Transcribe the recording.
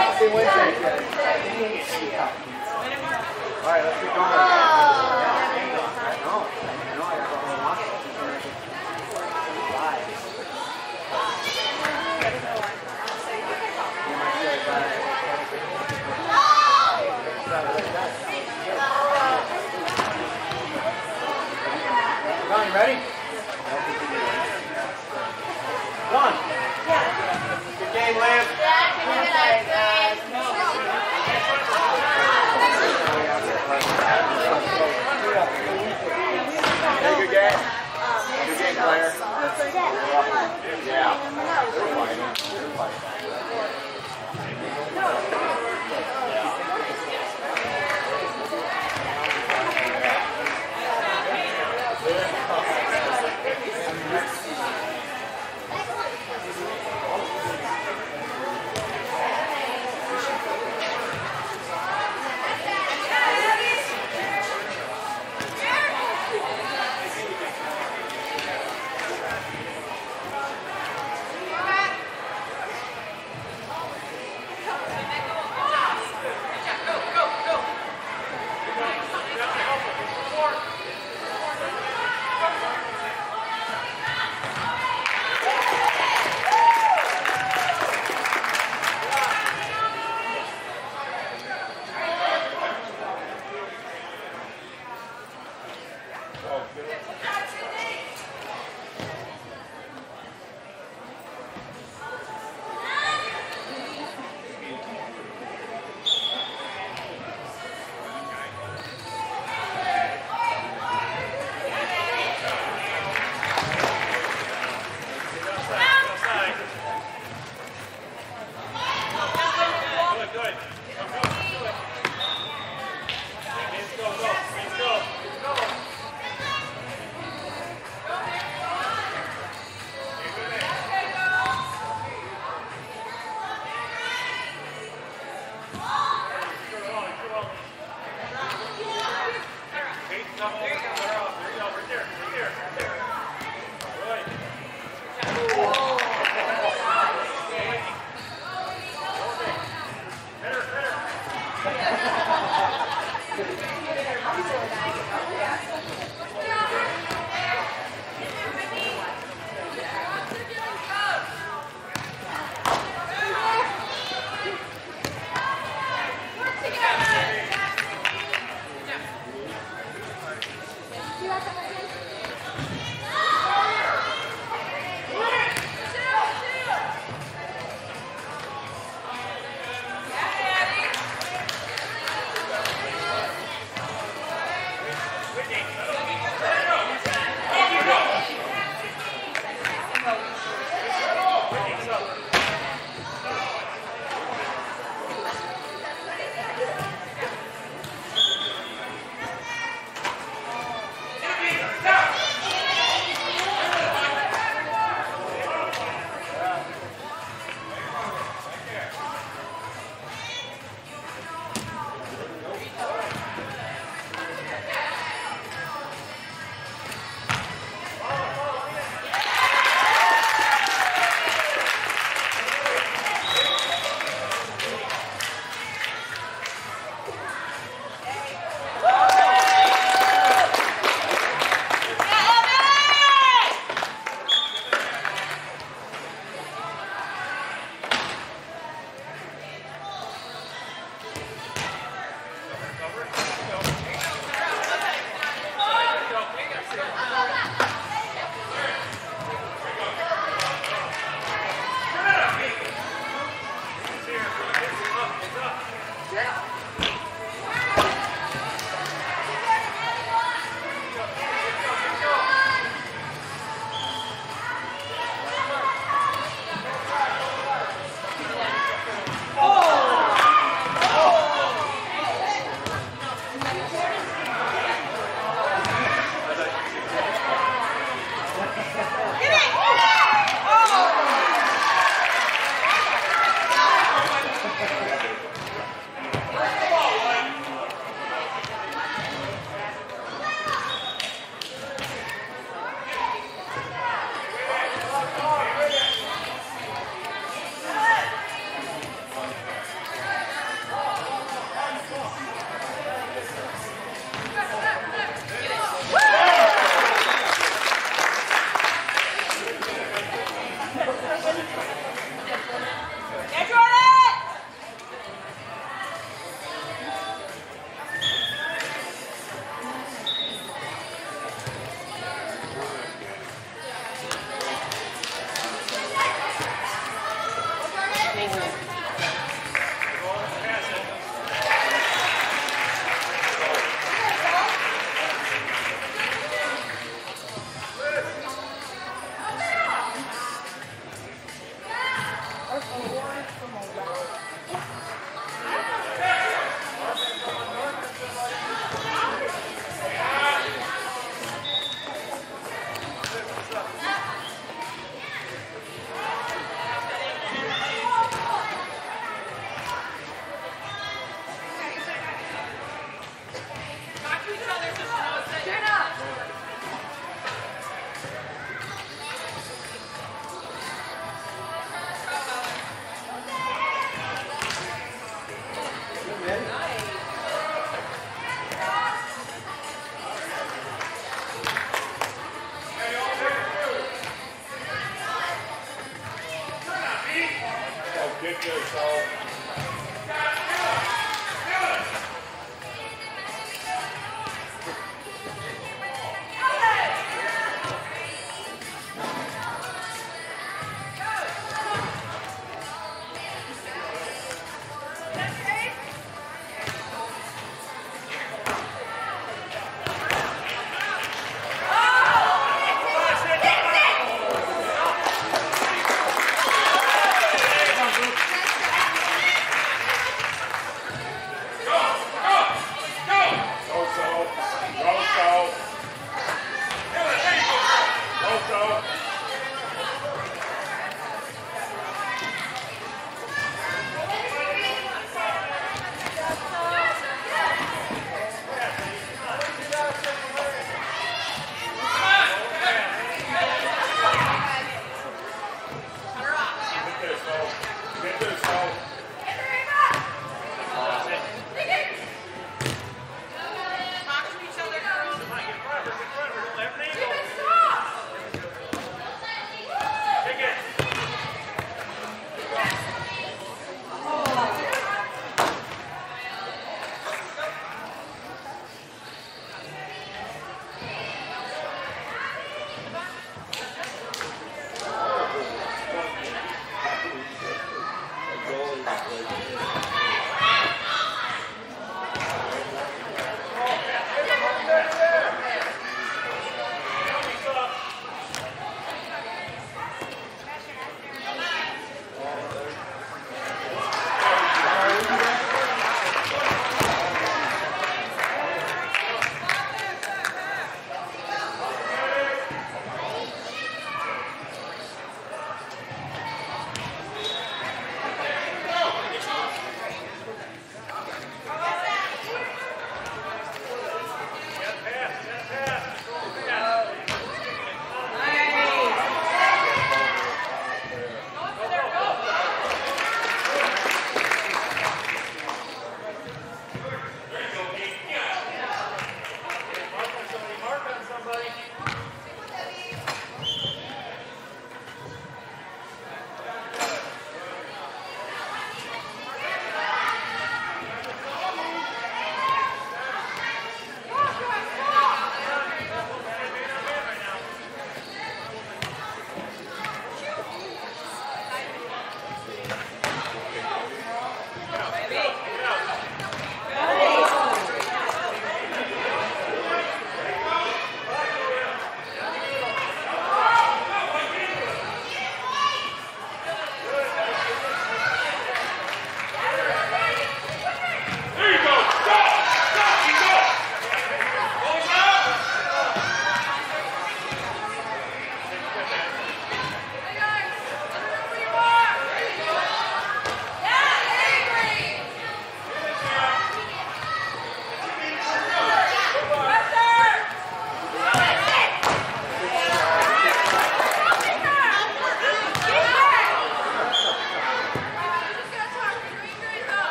See you Wednesday. All right, let's get going. I know. I know. I got one more watch. Live. You might say, Yeah.